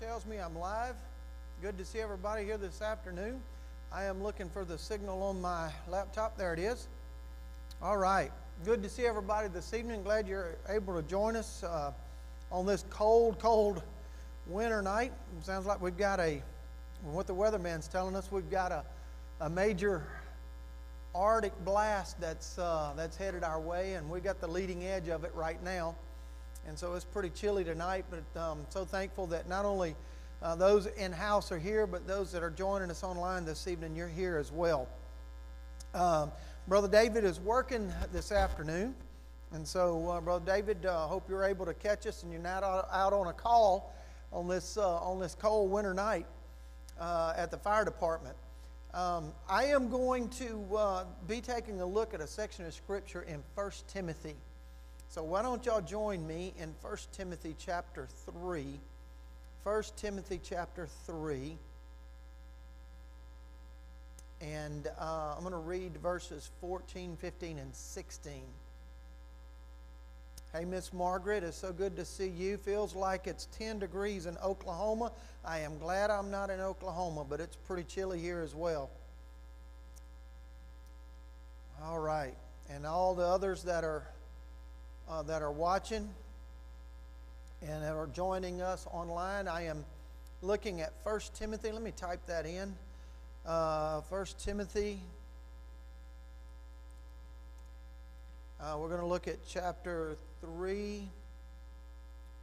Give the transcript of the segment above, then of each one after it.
Tells me I'm live. Good to see everybody here this afternoon. I am looking for the signal on my laptop. There it is. All right. Good to see everybody this evening. Glad you're able to join us uh, on this cold, cold winter night. It sounds like we've got a, what the weatherman's telling us, we've got a, a major Arctic blast that's, uh, that's headed our way, and we've got the leading edge of it right now. And so it's pretty chilly tonight, but um, so thankful that not only uh, those in house are here, but those that are joining us online this evening, you're here as well. Um, Brother David is working this afternoon. And so, uh, Brother David, uh, hope you're able to catch us and you're not out on a call on this, uh, on this cold winter night uh, at the fire department. Um, I am going to uh, be taking a look at a section of Scripture in 1 Timothy. So why don't y'all join me in 1 Timothy chapter 3. 1 Timothy chapter 3. And uh, I'm going to read verses 14, 15, and 16. Hey, Miss Margaret, it's so good to see you. Feels like it's 10 degrees in Oklahoma. I am glad I'm not in Oklahoma, but it's pretty chilly here as well. All right. And all the others that are uh, that are watching and that are joining us online. I am looking at 1 Timothy. Let me type that in. Uh, 1 Timothy. Uh, we're going to look at chapter 3,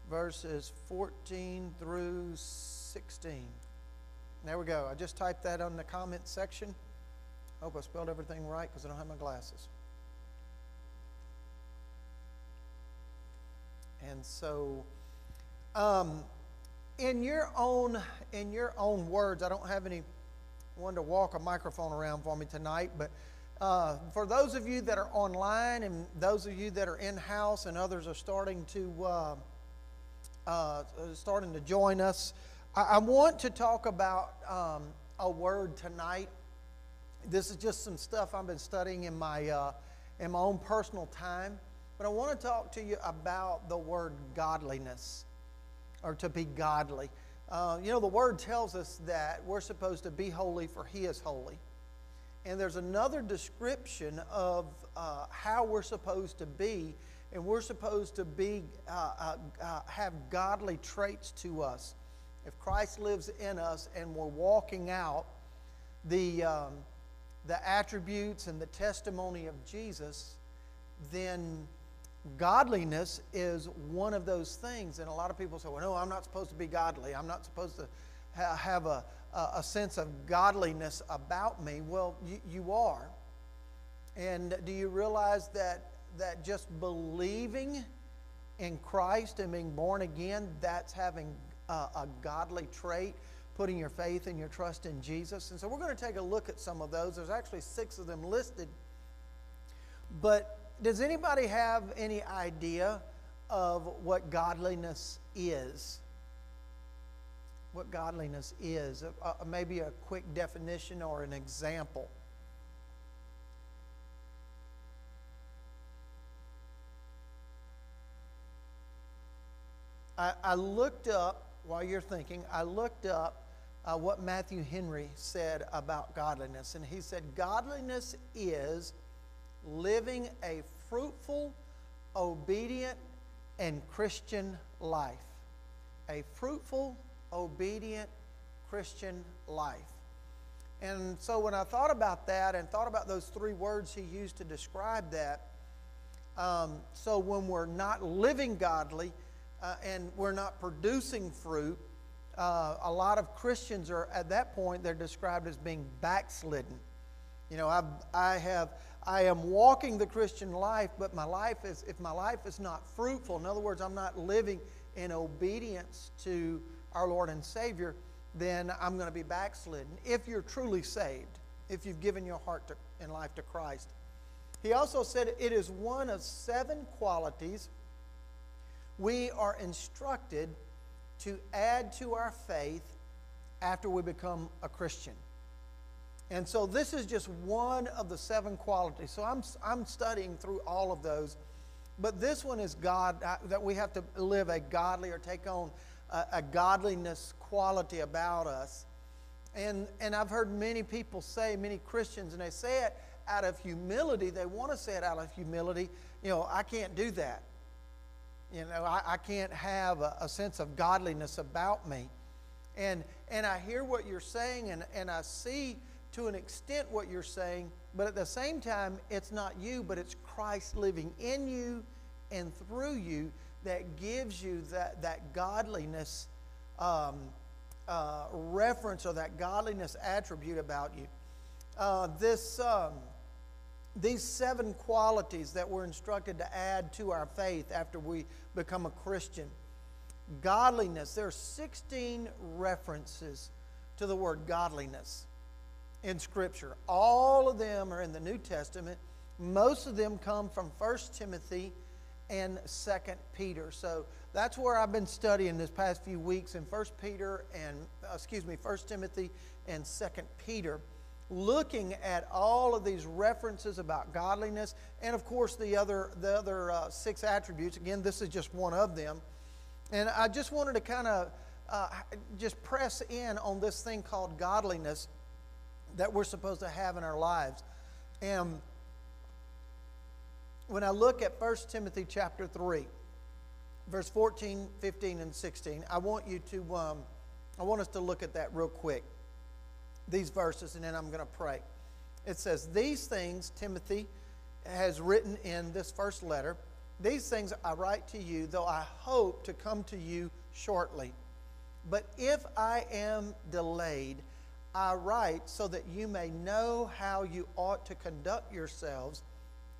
verses 14 through 16. There we go. I just typed that on the comment section. Hope I spelled everything right because I don't have my glasses. And so, um, in your own in your own words, I don't have any one to walk a microphone around for me tonight, but uh, for those of you that are online and those of you that are in house and others are starting to uh, uh, starting to join us, I, I, want to talk about um, a word tonight. This is just some stuff I've been studying in my uh, in my own personal time. But I want to talk to you about the word godliness or to be godly. Uh, you know, the word tells us that we're supposed to be holy for He is holy. And there's another description of uh, how we're supposed to be, and we're supposed to be uh, uh, uh have godly traits to us. If Christ lives in us and we're walking out the um, the attributes and the testimony of Jesus, then godliness is one of those things. And a lot of people say, well, no, I'm not supposed to be godly. I'm not supposed to ha- have a, a, sense of godliness about me. Well, you, you are. And do you realize that, that just believing in Christ and being born again, that's having a, a godly trait? Putting your faith and your trust in Jesus. And so we're going to take a look at some of those. There's actually six of them listed. But does anybody have any idea of what godliness is? What godliness is? Uh, maybe a quick definition or an example. I, I looked up, while you're thinking, I looked up uh, what Matthew Henry said about godliness. And he said, Godliness is living a fruitful, obedient, and Christian life. A fruitful, obedient Christian life. And so when I thought about that and thought about those three words he used to describe that, um, so when we're not living godly uh, and we're not producing fruit, uh, a lot of Christians are at that point, they're described as being backslidden. You know, I've, I have I am walking the Christian life, but my life is, if my life is not fruitful, in other words, I'm not living in obedience to our Lord and Savior, then I'm going to be backslidden. If you're truly saved, if you've given your heart to, and life to Christ. He also said it is one of seven qualities we are instructed to add to our faith after we become a Christian. And so this is just one of the seven qualities. So I'm, I'm studying through all of those. But this one is God, uh, that we have to live a godly or take on a, a godliness quality about us. And, and I've heard many people say, many Christians, and they say it out of humility. They want to say it out of humility. You know, I can't do that. You know, I, I can't have a, a sense of godliness about me. And, and I hear what you're saying, and, and I see to an extent what you're saying, but at the same time, it's not you, but it's Christ living in you and through you that gives you that, that godliness um, uh, reference or that godliness attribute about you. Uh, this, um, these seven qualities that we're instructed to add to our faith after we become a Christian. Godliness, there are 16 references to the word godliness in Scripture. All of them are in the New Testament. Most of them come from 1 Timothy and 2 Peter. So that's where I've been studying this past few weeks in 1 Peter and, uh, excuse me, 1 Timothy and 2 Peter, looking at all of these references about godliness and, of course, the other, the other uh, six attributes. Again, this is just one of them. And I just wanted to kind of uh, just press in on this thing called godliness that we're supposed to have in our lives. And when I look at 1 Timothy chapter 3, verse 14, 15, and 16, I want you to, um, I want us to look at that real quick. These verses, and then I'm going to pray. It says, These things Timothy has written in this first letter. These things I write to you, though I hope to come to you shortly. But if I am delayed, I write so that you may know how you ought to conduct yourselves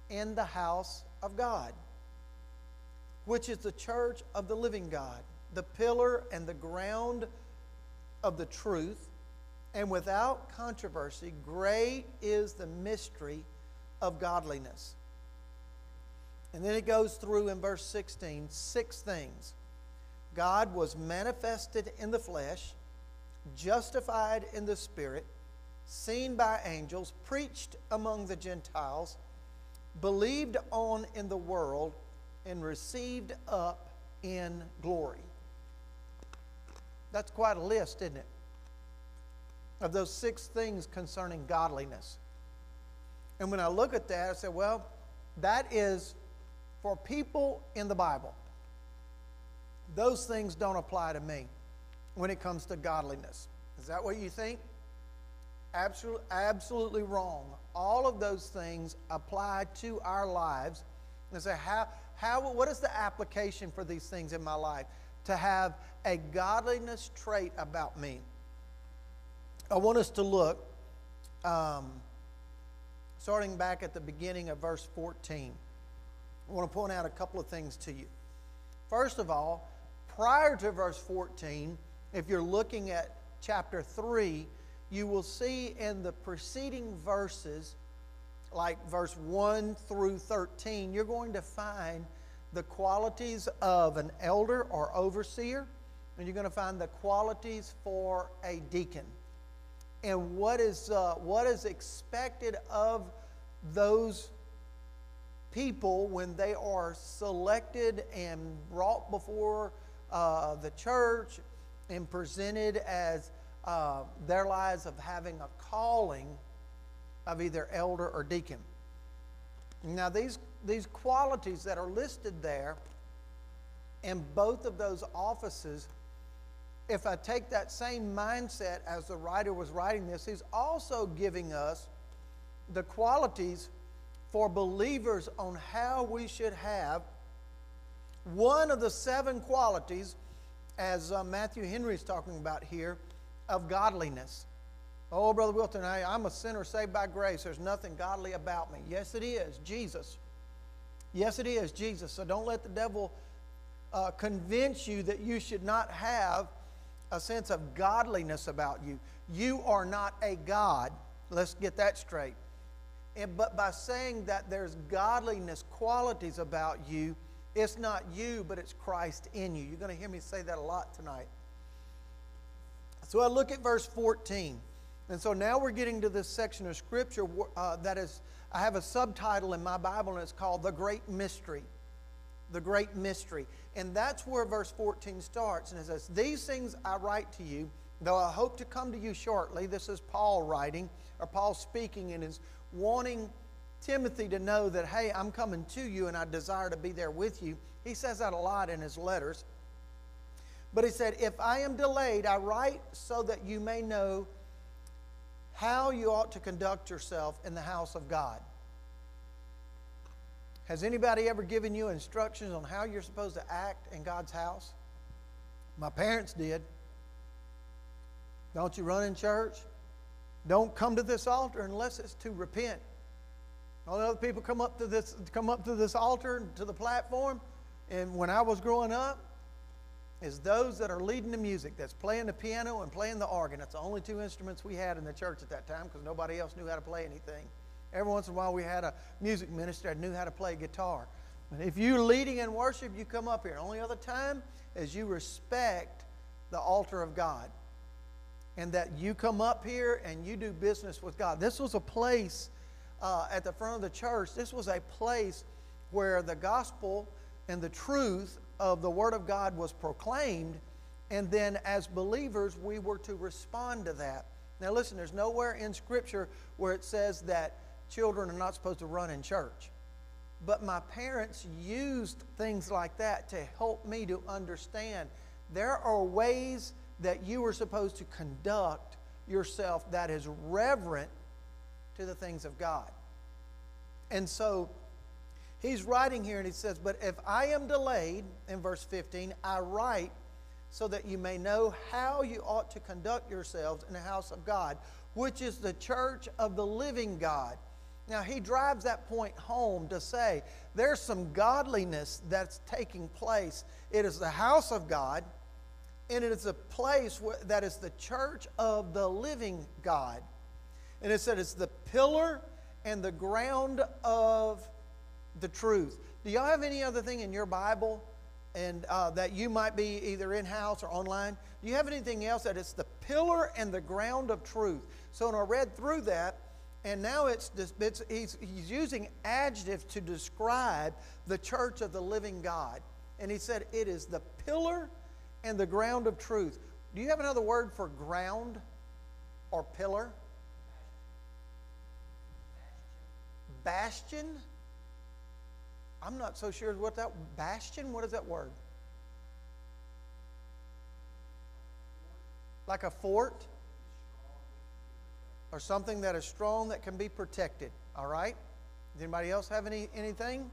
in the house of God, which is the church of the living God, the pillar and the ground of the truth. And without controversy, great is the mystery of godliness. And then it goes through in verse 16 six things. God was manifested in the flesh justified in the Spirit, seen by angels, preached among the Gentiles, believed on in the world, and received up in glory. That's quite a list, isn't it? Of those six things concerning godliness. And when I look at that, I say, well, that is for people in the Bible. Those things don't apply to me when it comes to godliness. Is that what you think? Absolutely, absolutely wrong. All of those things apply to our lives. And say, how, how, what is the application for these things in my life? To have a godliness trait about me. I want us to look, um, starting back at the beginning of verse 14. I want to point out a couple of things to you. First of all, prior to verse 14, if you're looking at chapter 3, you will see in the preceding verses, like verse 1 through 13, you're going to find the qualities of an elder or overseer, and you're going to find the qualities for a deacon. And what is, uh, what is expected of those people when they are selected and brought before uh, the church and presented as uh, their lives of having a calling of either elder or deacon. Now, these, these qualities that are listed there in both of those offices, if I take that same mindset as the writer was writing this, he's also giving us the qualities for believers on how we should have one of the seven qualities as uh, Matthew Henry is talking about here, of godliness. Oh, Brother Wilton, I, I'm a sinner saved by grace. There's nothing godly about me. Yes, it is. Jesus. Yes, it is. Jesus. So don't let the devil uh, convince you that you should not have a sense of godliness about you. You are not a God. Let's get that straight. And, but by saying that there's godliness qualities about you, it's not you, but it's Christ in you. You're going to hear me say that a lot tonight. So I look at verse 14. And so now we're getting to this section of Scripture uh, that is, I have a subtitle in my Bible, and it's called The Great Mystery. the great mystery. And that's where verse 14 starts. And it says, These things I write to you, though I hope to come to you shortly. This is Paul writing, or Paul speaking, and is wanting Timothy to know that, hey, I'm coming to you and I desire to be there with you. He says that a lot in his letters. But he said, If I am delayed, I write so that you may know how you ought to conduct yourself in the house of God. Has anybody ever given you instructions on how you're supposed to act in God's house? My parents did. Don't you run in church? Don't come to this altar unless it's to repent. All the other people come up to this come up to this altar and to the platform, and when I was growing up, is those that are leading the music, that's playing the piano and playing the organ. That's the only two instruments we had in the church at that time because nobody else knew how to play anything. Every once in a while, we had a music minister that knew how to play guitar. But if you're leading in worship, you come up here. Only other time is you respect the altar of God. And that you come up here and you do business with God. This was a place uh, at the front of the church, this was a place where the gospel and the truth of the Word of God was proclaimed. And then as believers, we were to respond to that. Now, listen, there's nowhere in Scripture where it says that children are not supposed to run in church. But my parents used things like that to help me to understand there are ways that you are supposed to conduct yourself that is reverent to the things of God. And so he's writing here and he says, But if I am delayed, in verse 15, I write so that you may know how you ought to conduct yourselves in the house of God, which is the church of the living God now, he drives that point home to say there's some godliness that's taking place. It is the house of God, and it is a place that is the church of the living God. And it said it's the pillar and the ground of the truth. Do y'all have any other thing in your Bible and uh, that you might be either in house or online? Do you have anything else that it's the pillar and the ground of truth? So when I read through that, and now it's, it's he's, he's using adjectives to describe the church of the living God. And he said, It is the pillar and the ground of truth. Do you have another word for ground or pillar? Bastion? I'm not so sure what that bastion, what is that word? Like a fort? or something that is strong that can be protected. All right? Does anybody else have any anything?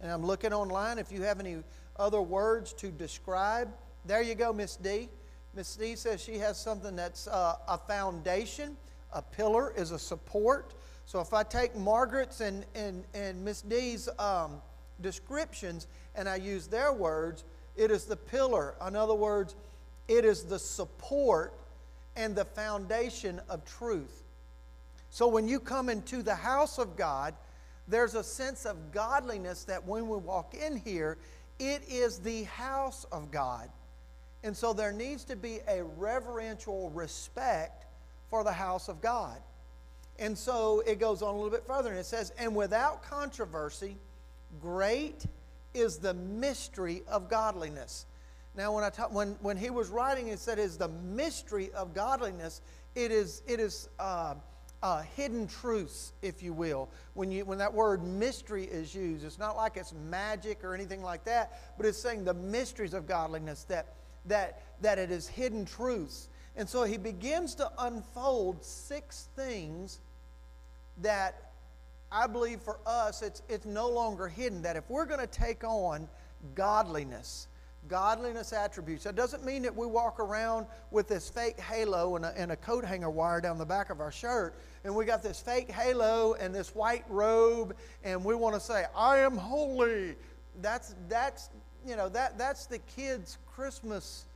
And I'm looking online if you have any other words to describe. There you go, Miss D. Miss D says she has something that's uh, a foundation. A pillar is a support. So if I take Margaret's and, and, and Miss D's um, descriptions and I use their words, it is the pillar. In other words, it is the support and the foundation of truth. So when you come into the house of God, there's a sense of godliness that when we walk in here, it is the house of God. And so there needs to be a reverential respect for the house of God. And so it goes on a little bit further and it says, And without controversy, great is the mystery of godliness. Now, when, I when, when he was writing, it said, is the mystery of godliness. It is, it is uh, uh, hidden truths, if you will. When, you, when that word mystery is used, it's not like it's magic or anything like that, but it's saying the mysteries of godliness, that, that, that it is hidden truths. And so he begins to unfold six things that I believe for us it's, it's no longer hidden. That if we're going to take on godliness, godliness attributes. That doesn't mean that we walk around with this fake halo and a, and a coat hanger wire down the back of our shirt, and we got this fake halo and this white robe, and we want to say, "I am holy." That's that's you know that that's the kids' Christmas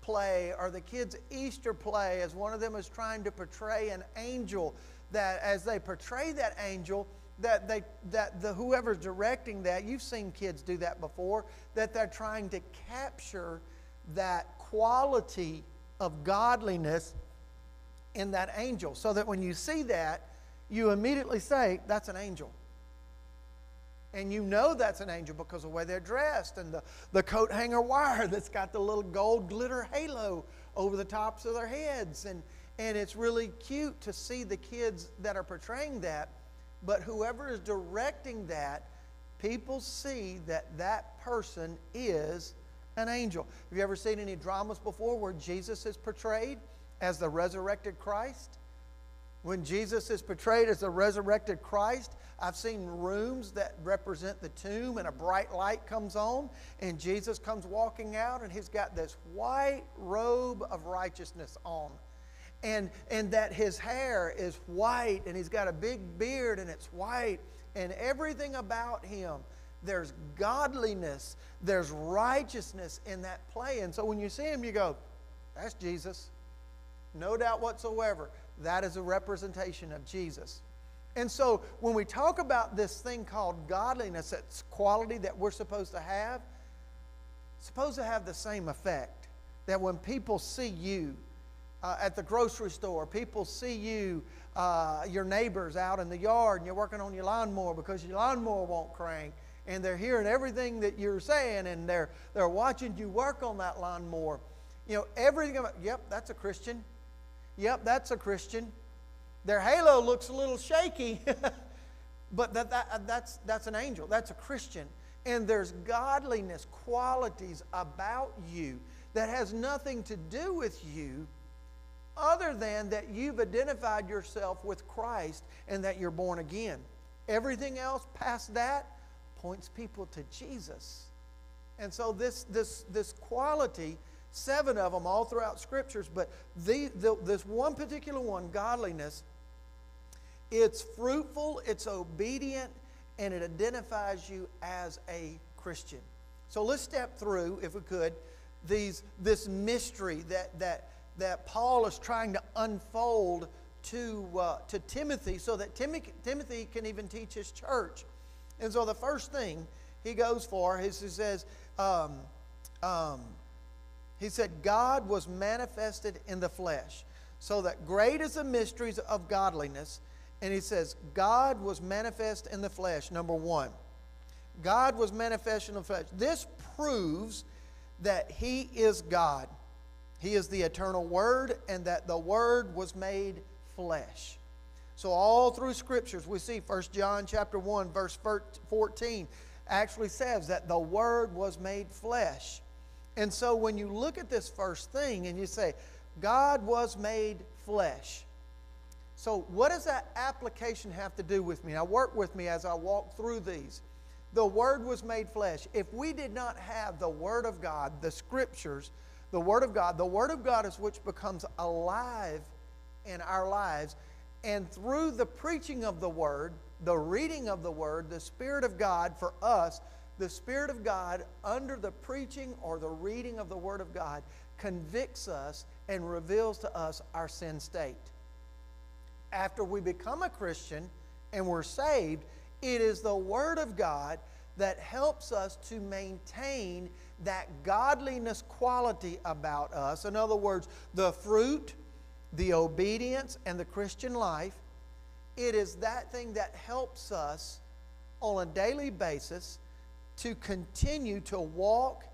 play or the kids' Easter play, as one of them is trying to portray an angel. That as they portray that angel, that they that the whoever's directing that you've seen kids do that before that they're trying to capture that quality of godliness in that angel so that when you see that you immediately say that's an angel And you know that's an angel because of the way they're dressed and the, the coat hanger wire that's got the little gold glitter halo over the tops of their heads. And, and it's really cute to see the kids that are portraying that. But whoever is directing that, people see that that person is an angel. Have you ever seen any dramas before where Jesus is portrayed as the resurrected Christ? When Jesus is portrayed as the resurrected Christ, I've seen rooms that represent the tomb and a bright light comes on and Jesus comes walking out and he's got this white robe of righteousness on. And, and that his hair is white and he's got a big beard and it's white and everything about him there's godliness, there's righteousness in that play. And so when you see him, you go, that's Jesus. No doubt whatsoever. That is a representation of Jesus. And so when we talk about this thing called godliness, that's quality that we're supposed to have, supposed to have the same effect. That when people see you uh, at the grocery store, people see you, uh, your neighbors out in the yard, and you're working on your lawnmower because your lawnmower won't crank, and they're hearing everything that you're saying, and they're, they're watching you work on that lawnmower. You know, everything about, yep, that's a Christian. Yep, that's a Christian. Their halo looks a little shaky, but that, that, that's, that's an angel. That's a Christian. And there's godliness, qualities about you that has nothing to do with you other than that you've identified yourself with Christ and that you're born again. Everything else past that points people to Jesus. And so this, this, this quality seven of them all throughout scriptures, but the, the, this one particular one, godliness, it's fruitful, it's obedient, and it identifies you as a Christian. So let's step through, if we could, these, this mystery that, that, that Paul is trying to unfold to, uh, to Timothy so that Timothy, Timothy can even teach his church. And so the first thing he goes for is he says, um, um, he said, God was manifested in the flesh. So that great is the mysteries of godliness. And he says, God was manifest in the flesh, number one. God was manifest in the flesh. This proves that he is God. He is the eternal Word, and that the Word was made flesh. So all through scriptures we see 1 John chapter 1 verse 14 actually says that the word was made flesh. And so when you look at this first thing and you say, God was made flesh. So, what does that application have to do with me? Now, work with me as I walk through these. The Word was made flesh. If we did not have the Word of God, the Scriptures, the Word of God, the Word of God is which becomes alive in our lives. And through the preaching of the Word, the reading of the Word, the Spirit of God for us the Spirit of God, under the preaching or the reading of the Word of God, convicts us and reveals to us our sin state. After we become a Christian and we're saved, it is the Word of God that helps us to maintain that godliness quality about us. In other words, the fruit, the obedience, and the Christian life. It is that thing that helps us on a daily basis to continue to walk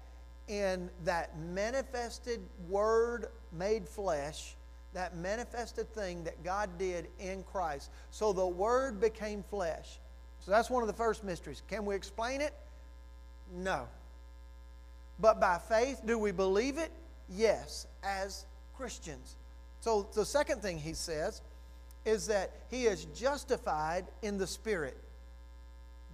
in that manifested word made flesh, that manifested thing that God did in Christ. So the word became flesh. So that's one of the first mysteries. Can we explain it? No. But by faith, do we believe it? Yes, as Christians. So the second thing he says is that he is justified in the Spirit.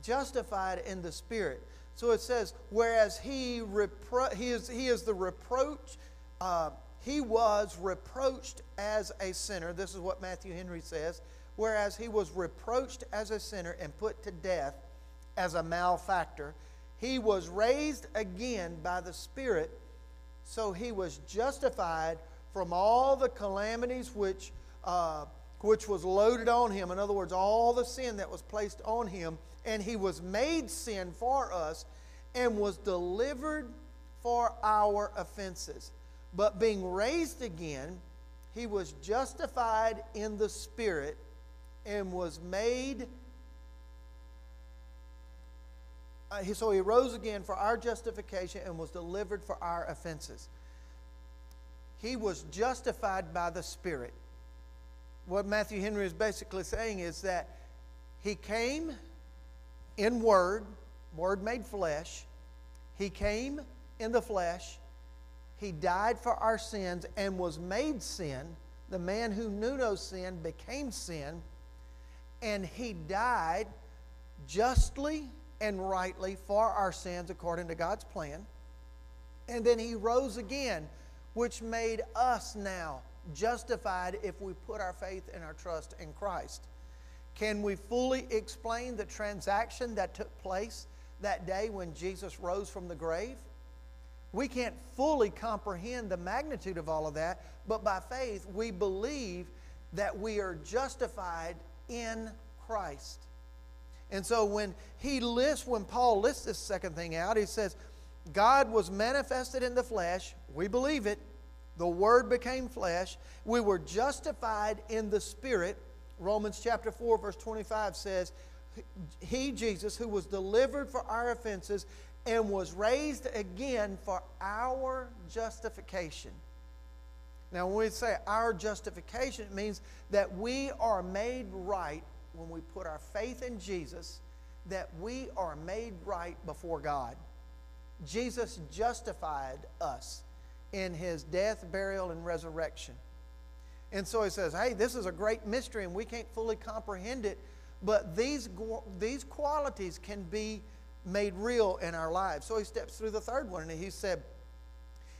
Justified in the Spirit. So it says, whereas he, repro- he, is, he is the reproach, uh, he was reproached as a sinner. This is what Matthew Henry says. Whereas he was reproached as a sinner and put to death as a malefactor, he was raised again by the Spirit, so he was justified from all the calamities which, uh, which was loaded on him. In other words, all the sin that was placed on him and he was made sin for us and was delivered for our offenses. But being raised again, he was justified in the Spirit and was made uh, so he rose again for our justification and was delivered for our offenses. He was justified by the Spirit. What Matthew Henry is basically saying is that he came in word, word made flesh. He came in the flesh. He died for our sins and was made sin. The man who knew no sin became sin. And he died justly and rightly for our sins according to God's plan. And then he rose again, which made us now justified if we put our faith and our trust in Christ. Can we fully explain the transaction that took place that day when Jesus rose from the grave? We can't fully comprehend the magnitude of all of that, but by faith we believe that we are justified in Christ. And so when he lists, when Paul lists this second thing out, he says, God was manifested in the flesh. We believe it. The Word became flesh. We were justified in the Spirit. Romans chapter 4, verse 25 says, He, Jesus, who was delivered for our offenses and was raised again for our justification. Now, when we say our justification, it means that we are made right when we put our faith in Jesus, that we are made right before God. Jesus justified us in his death, burial, and resurrection. And so he says, hey, this is a great mystery and we can't fully comprehend it, but these, these qualities can be made real in our lives. So he steps through the third one and he said,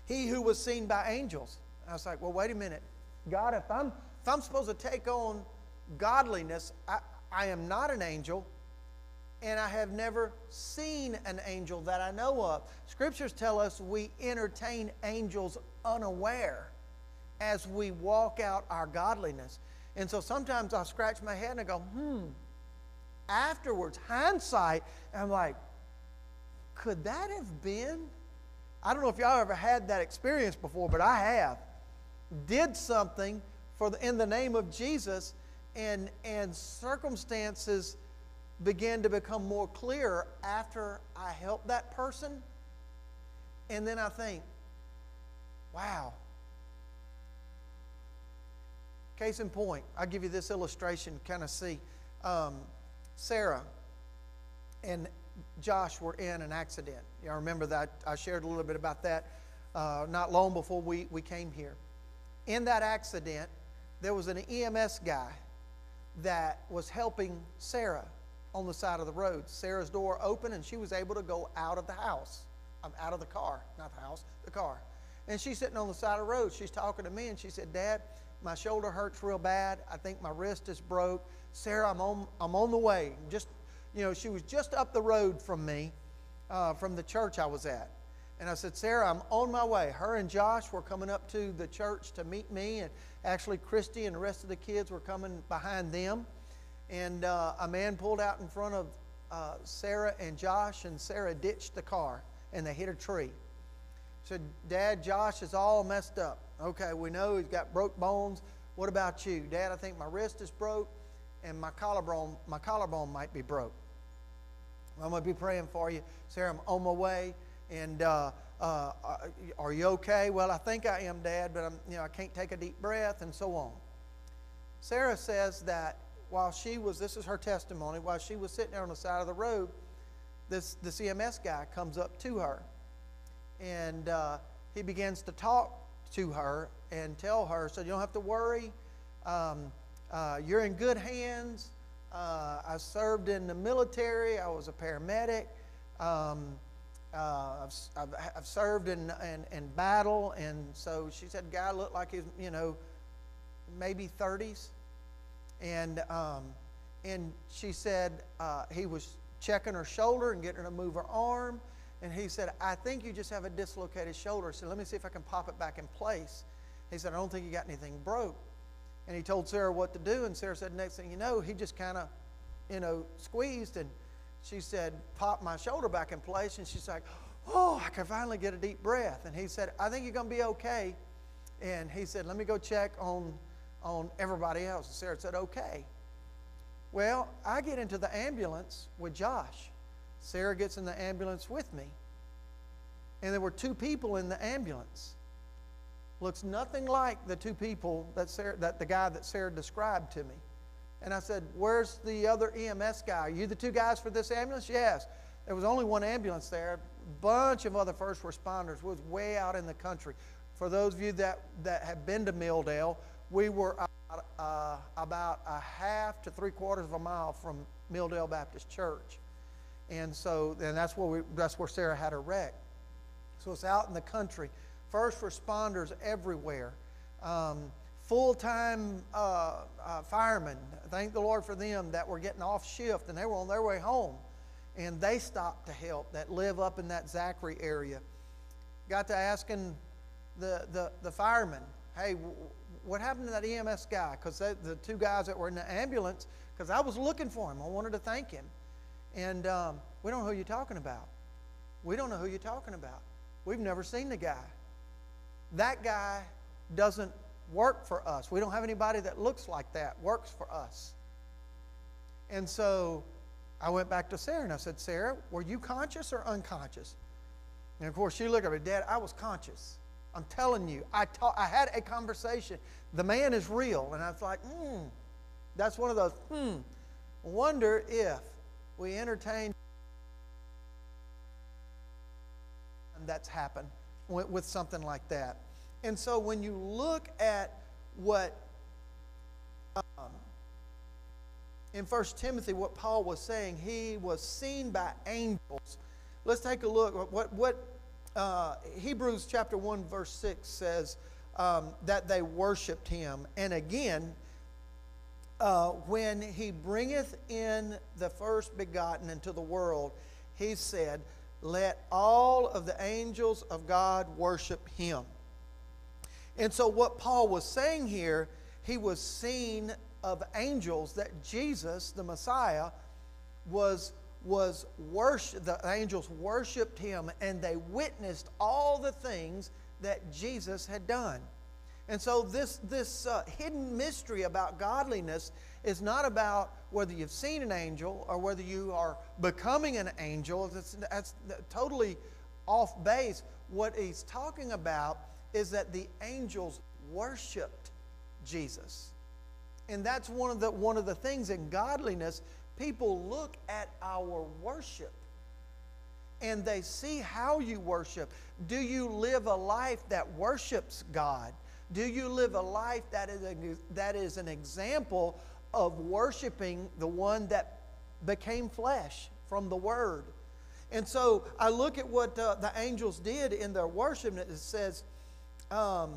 He who was seen by angels. I was like, well, wait a minute. God, if I'm, if I'm supposed to take on godliness, I, I am not an angel and I have never seen an angel that I know of. Scriptures tell us we entertain angels unaware as we walk out our godliness. And so sometimes I scratch my head and I go, hmm. Afterwards, hindsight, I'm like, could that have been? I don't know if y'all ever had that experience before, but I have. Did something for the, in the name of Jesus, and, and circumstances began to become more clear after I helped that person. And then I think, wow. Case in point, I'll give you this illustration, kind of see. Um, Sarah and Josh were in an accident. You remember that? I shared a little bit about that uh, not long before we, we came here. In that accident, there was an EMS guy that was helping Sarah on the side of the road. Sarah's door opened and she was able to go out of the house, um, out of the car, not the house, the car. And she's sitting on the side of the road. She's talking to me and she said, Dad, my shoulder hurts real bad. I think my wrist is broke. Sarah, I'm on, I'm on the way. Just, you know, she was just up the road from me, uh, from the church I was at. And I said, Sarah, I'm on my way. Her and Josh were coming up to the church to meet me, and actually, Christy and the rest of the kids were coming behind them and uh, a man pulled out in front of uh, Sarah and Josh, and Sarah ditched the car, and they hit a tree. Said, Dad, Josh is all messed up. Okay, we know he's got broke bones. What about you? Dad, I think my wrist is broke, and my collarbone, my collarbone might be broke. I'm going to be praying for you. Sarah, I'm on my way. And uh, uh, are you okay? Well, I think I am, Dad, but I'm, you know, I can't take a deep breath, and so on. Sarah says that while she was, this is her testimony, while she was sitting there on the side of the road, this, the EMS guy comes up to her. And uh, he begins to talk to her and tell her, so you don't have to worry. Um, uh, you're in good hands. Uh, I served in the military. I was a paramedic. Um, uh, I've, I've, I've, served in, in, in, battle. And so she said, guy looked like he's, you know, maybe 30s. And, um, and she said uh, he was checking her shoulder and getting her to move her arm. And he said, I think you just have a dislocated shoulder. So let me see if I can pop it back in place. He said, I don't think you got anything broke. And he told Sarah what to do. And Sarah said, next thing you know, he just kind of, you know, squeezed. And she said, pop my shoulder back in place. And she's like, oh, I can finally get a deep breath. And he said, I think you're going to be okay. And he said, let me go check on on everybody else. And Sarah said, okay. Well, I get into the ambulance with Josh. Sarah gets in the ambulance with me. And there were two people in the ambulance. Looks nothing like the two people that, Sarah, that the guy that Sarah described to me. And I said, Where's the other EMS guy? Are you the two guys for this ambulance? Yes. There was only one ambulance there. A bunch of other first responders was way out in the country. For those of you that, that have been to Milldale, we were about, uh, about a half to three quarters of a mile from Milldale Baptist Church. And so, and that's where, we, that's where Sarah had her wreck. So it's out in the country. First responders everywhere. Um, Full time uh, uh, firemen, thank the Lord for them that were getting off shift and they were on their way home. And they stopped to help that live up in that Zachary area. Got to asking the, the, the firemen, hey, what happened to that EMS guy? Because the two guys that were in the ambulance, because I was looking for him, I wanted to thank him. And um, we don't know who you're talking about. We don't know who you're talking about. We've never seen the guy. That guy doesn't work for us. We don't have anybody that looks like that, works for us. And so I went back to Sarah and I said, Sarah, were you conscious or unconscious? And of course, she looked at me, Dad, I was conscious. I'm telling you, I, ta- I had a conversation. The man is real. And I was like, hmm, that's one of those, hmm, wonder if we entertain that's happened with, with something like that. And so when you look at what um, in 1 Timothy, what Paul was saying, he was seen by angels. Let's take a look. What, what uh, Hebrews chapter 1, verse 6 says um, that they worshiped him. And again, uh, when he bringeth in the first begotten into the world, he said, Let all of the angels of God worship him. And so, what Paul was saying here, he was seen of angels that Jesus, the Messiah, was was worship the angels worshiped him and they witnessed all the things that Jesus had done. And so this this uh, hidden mystery about godliness is not about whether you've seen an angel or whether you are becoming an angel. That's, that's totally off base. What he's talking about is that the angels worshiped Jesus. And that's one of the, one of the things in godliness. People look at our worship and they see how you worship. Do you live a life that worships God? Do you live a life that is, a, that is an example of worshiping the one that became flesh from the Word? And so I look at what uh, the angels did in their worship, and it says, um,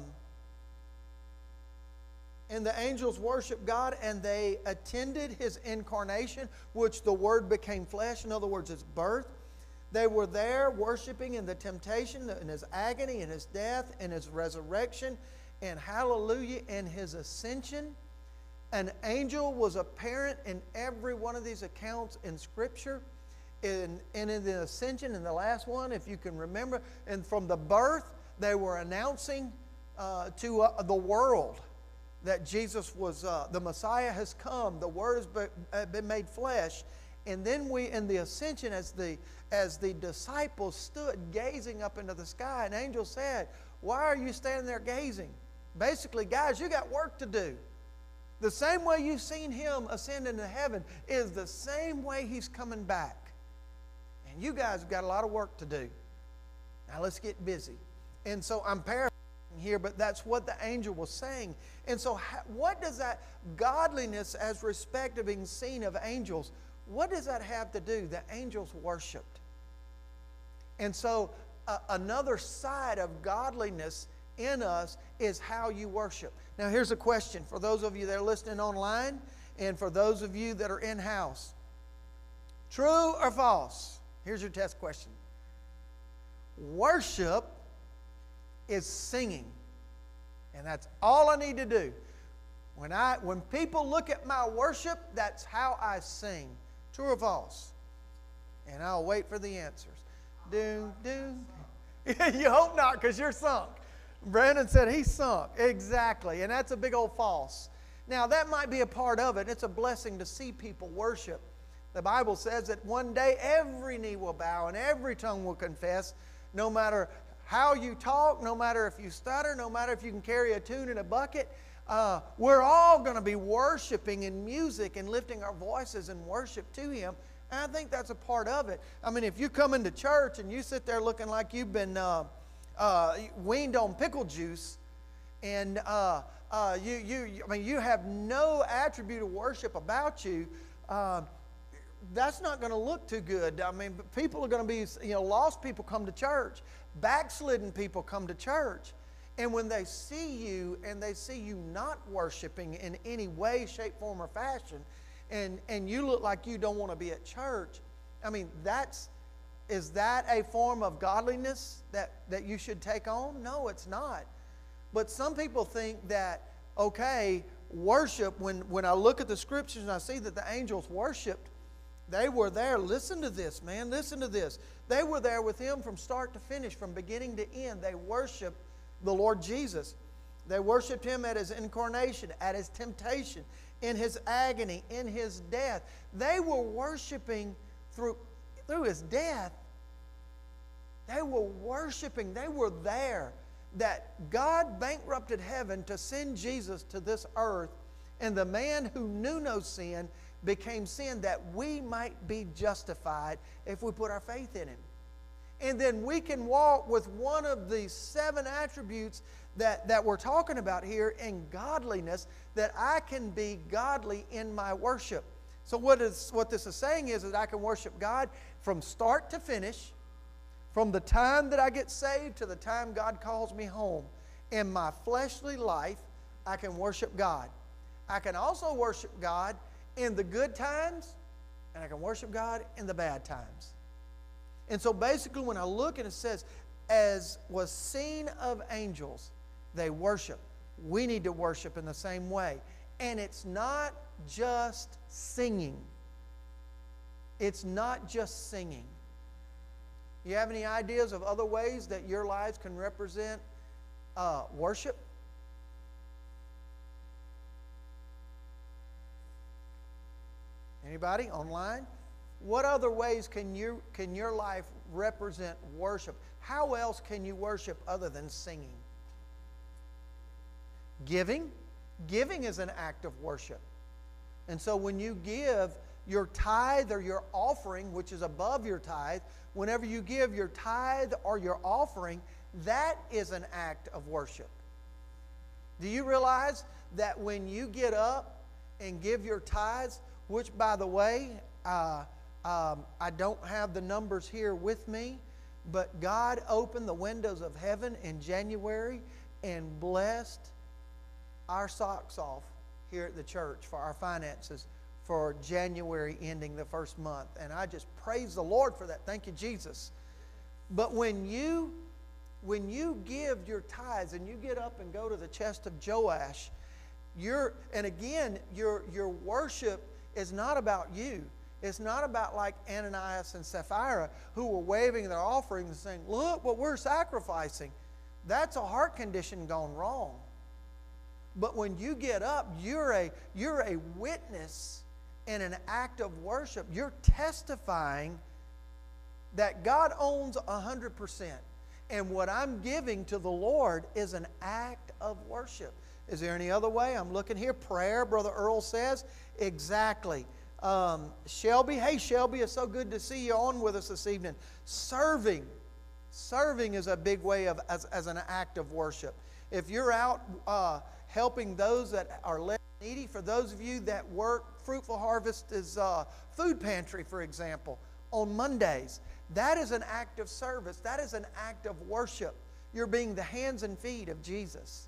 and the angels worshiped God and they attended his incarnation, which the Word became flesh. In other words, his birth. They were there worshiping in the temptation, in his agony, in his death, in his resurrection, and hallelujah, in his ascension. An angel was apparent in every one of these accounts in Scripture. In, and in the ascension, in the last one, if you can remember, and from the birth, they were announcing uh, to uh, the world that Jesus was, uh, the Messiah has come, the Word has been, uh, made flesh. And then we, in the ascension, as the, as the disciples stood gazing up into the sky, an angel said, Why are you standing there gazing? Basically, guys, you got work to do. The same way you've seen him ascend into heaven is the same way he's coming back. And you guys have got a lot of work to do. Now let's get busy. And so I'm paraphrasing here, but that's what the angel was saying. And so, what does that godliness as respect of being seen of angels, what does that have to do? The angels worshiped. And so, uh, another side of godliness in us is how you worship. Now, here's a question for those of you that are listening online and for those of you that are in house True or false? Here's your test question. Worship is singing. And that's all I need to do. When, I, when people look at my worship, that's how I sing. True or false? And I'll wait for the answers. Doom, doom. you hope not because you're sunk. Brandon said he's sunk. Exactly. And that's a big old false. Now, that might be a part of it. It's a blessing to see people worship. The Bible says that one day every knee will bow and every tongue will confess, no matter how you talk, no matter if you stutter, no matter if you can carry a tune in a bucket. Uh, we're all going to be worshiping in music and lifting our voices in worship to Him. And I think that's a part of it. I mean, if you come into church and you sit there looking like you've been uh, uh, weaned on pickle juice, and uh, uh, you, you, I mean, you have no attribute of worship about you, uh, that's not going to look too good. I mean, people are going to be, you know, lost people come to church, backslidden people come to church. And when they see you and they see you not worshiping in any way, shape, form, or fashion, and, and you look like you don't want to be at church, I mean, that's, is that a form of godliness that, that you should take on? No, it's not. But some people think that, okay, worship, when, when I look at the scriptures and I see that the angels worshiped, they were there. Listen to this, man. Listen to this. They were there with him from start to finish, from beginning to end. They worshiped the Lord Jesus. They worshiped him at his incarnation, at his temptation, in his agony, in his death. They were worshiping through, through his death. They were worshiping, they were there that God bankrupted heaven to send Jesus to this earth, and the man who knew no sin became sin that we might be justified if we put our faith in him. And then we can walk with one of the seven attributes that, that we're talking about here in godliness, that I can be godly in my worship. So, what, is, what this is saying is that I can worship God from start to finish from the time that I get saved to the time God calls me home, in my fleshly life, I can worship God. I can also worship God in the good times, and I can worship God in the bad times. And so basically, when I look and it says, as was seen of angels, they worship. We need to worship in the same way. And it's not just singing. It's not just singing. You have any ideas of other ways that your lives can represent uh, worship? Anybody online? What other ways can you can your life represent worship? How else can you worship other than singing? Giving? Giving is an act of worship. And so when you give your tithe or your offering, which is above your tithe, whenever you give your tithe or your offering, that is an act of worship. Do you realize that when you get up and give your tithes, which, by the way, uh, um, I don't have the numbers here with me, but God opened the windows of heaven in January and blessed our socks off here at the church for our finances for January ending the first month. And I just praise the Lord for that. Thank you, Jesus. But when you when you give your tithes and you get up and go to the chest of Joash, your and again, your your worship is not about you. It's not about like Ananias and Sapphira who were waving their offerings and saying, Look what we're sacrificing. That's a heart condition gone wrong. But when you get up, you're a, you're a witness in an act of worship. You're testifying that God owns 100%. And what I'm giving to the Lord is an act of worship. Is there any other way? I'm looking here. Prayer, Brother Earl says. Exactly. Um, Shelby, hey, Shelby, it's so good to see you on with us this evening. Serving. Serving is a big way of, as, as an act of worship. If you're out uh, helping those that are less needy, for those of you that work Fruitful Harvest is uh, food pantry, for example, on Mondays. That is an act of service. That is an act of worship. You're being the hands and feet of Jesus.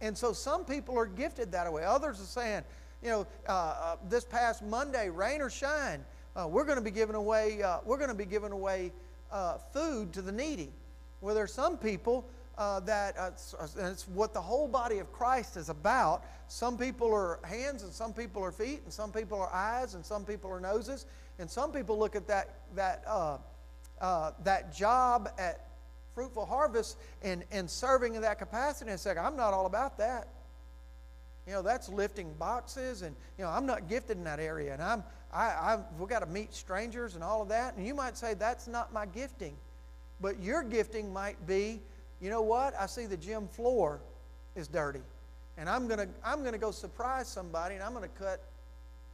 And so some people are gifted that way. Others are saying, you know, uh, uh, this past Monday, rain or shine, uh, we're going to be giving away. Uh, we're going to be giving away uh, food to the needy. Well, there are some people uh, that it's what the whole body of Christ is about. Some people are hands, and some people are feet, and some people are eyes, and some people are noses, and some people look at that that that job at Fruitful Harvest and and serving in that capacity and say, "I'm not all about that." You know, that's lifting boxes, and you know, I'm not gifted in that area, and I'm I, I, we got to meet strangers and all of that. And you might say, that's not my gifting. But your gifting might be, you know what? I see the gym floor is dirty. And I'm to I'm to go surprise somebody and I'm to cut,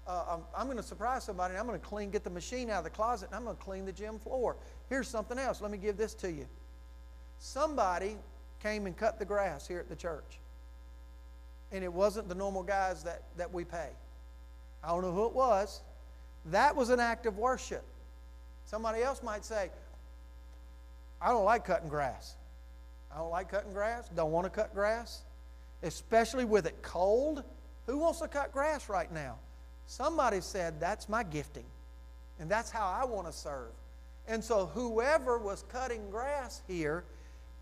uh, I'm, I'm going to surprise somebody and I'm going to clean, get the machine out of the closet and I'm going to clean the gym floor. Here's something else. Let me give this to you. Somebody came and cut the grass here at the church. And it wasn't the normal guys that, that we pay. I don't know who it was. That was an act of worship. Somebody else might say, I don't like cutting grass. I don't like cutting grass, don't want to cut grass, especially with it cold. Who wants to cut grass right now? Somebody said, That's my gifting, and that's how I want to serve. And so, whoever was cutting grass here,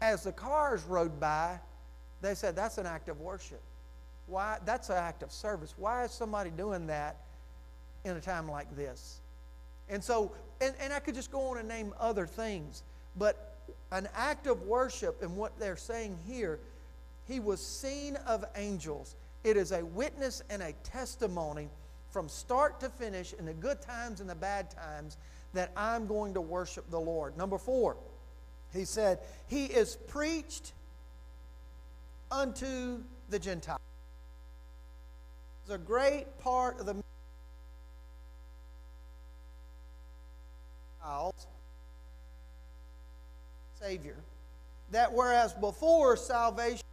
as the cars rode by, they said, That's an act of worship. Why? That's an act of service. Why is somebody doing that in a time like this? And so, and, and I could just go on and name other things, but an act of worship and what they're saying here, he was seen of angels. It is a witness and a testimony from start to finish in the good times and the bad times that I'm going to worship the Lord. Number four, he said, He is preached unto the Gentiles. It's a great part of the Savior. That whereas before salvation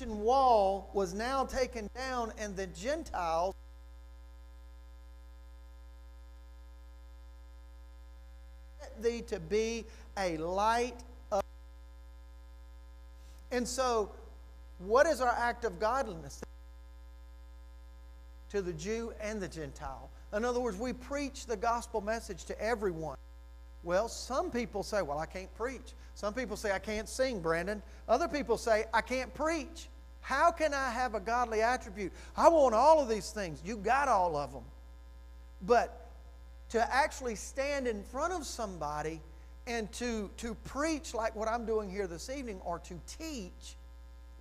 wall was now taken down and the Gentiles thee to be a light of and so what is our act of godliness to the Jew and the Gentile in other words, we preach the gospel message to everyone. Well, some people say, Well, I can't preach. Some people say, I can't sing, Brandon. Other people say, I can't preach. How can I have a godly attribute? I want all of these things. You got all of them. But to actually stand in front of somebody and to, to preach like what I'm doing here this evening or to teach,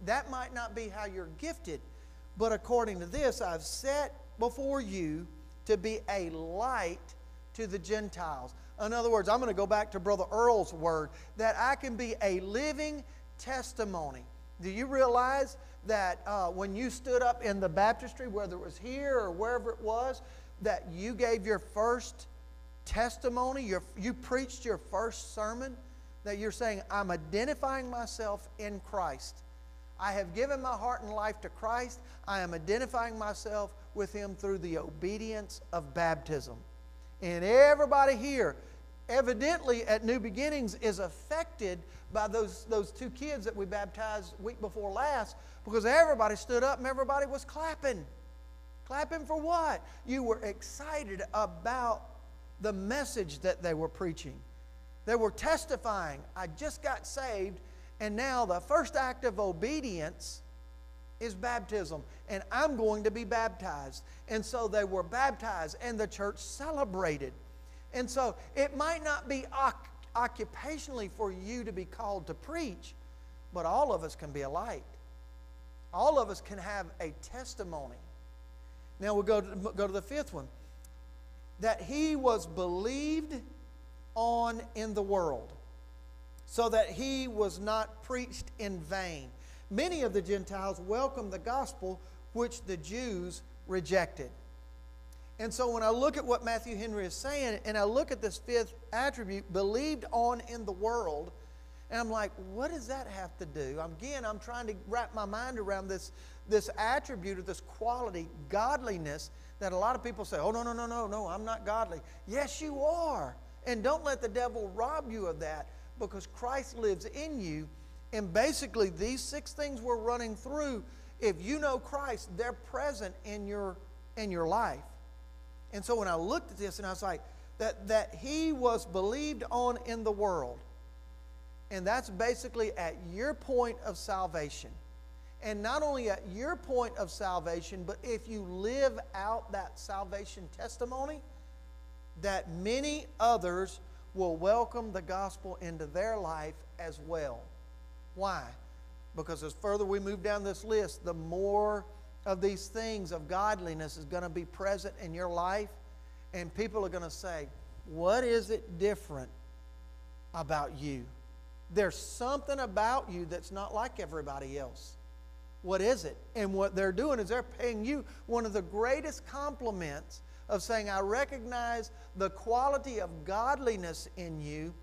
that might not be how you're gifted. But according to this, I've set before you to be a light to the Gentiles. In other words, I'm going to go back to Brother Earl's word that I can be a living testimony. Do you realize that uh, when you stood up in the baptistry, whether it was here or wherever it was, that you gave your first testimony, your, you preached your first sermon, that you're saying, I'm identifying myself in Christ. I have given my heart and life to Christ. I am identifying myself with him through the obedience of baptism. And everybody here, evidently at New Beginnings, is affected by those, those two kids that we baptized week before last because everybody stood up and everybody was clapping. Clapping for what? You were excited about the message that they were preaching. They were testifying, I just got saved, and now the first act of obedience is baptism, and I'm going to be baptized. And so they were baptized, and the church celebrated. And so it might not be occupationally for you to be called to preach, but all of us can be a light. All of us can have a testimony. Now we'll go to, go to the fifth one. That he was believed on in the world, so that he was not preached in vain many of the Gentiles welcomed the gospel which the Jews rejected. And so when I look at what Matthew Henry is saying, and I look at this fifth attribute, believed on in the world, and I'm like, what does that have to do? Again, I'm trying to wrap my mind around this, this attribute or this quality, godliness, that a lot of people say, oh, no, no, no, no, no, I'm not godly. Yes, you are. And don't let the devil rob you of that because Christ lives in you and basically, these six things we're running through, if you know Christ, they're present in your, in your life. And so when I looked at this and I was like, that, that he was believed on in the world. And that's basically at your point of salvation. And not only at your point of salvation, but if you live out that salvation testimony, that many others will welcome the gospel into their life as well. Why? Because as further we move down this list, the more of these things of godliness is going to be present in your life, and people are going to say, What is it different about you? There's something about you that's not like everybody else. What is it? And what they're doing is they're paying you one of the greatest compliments of saying, I recognize the quality of godliness in you,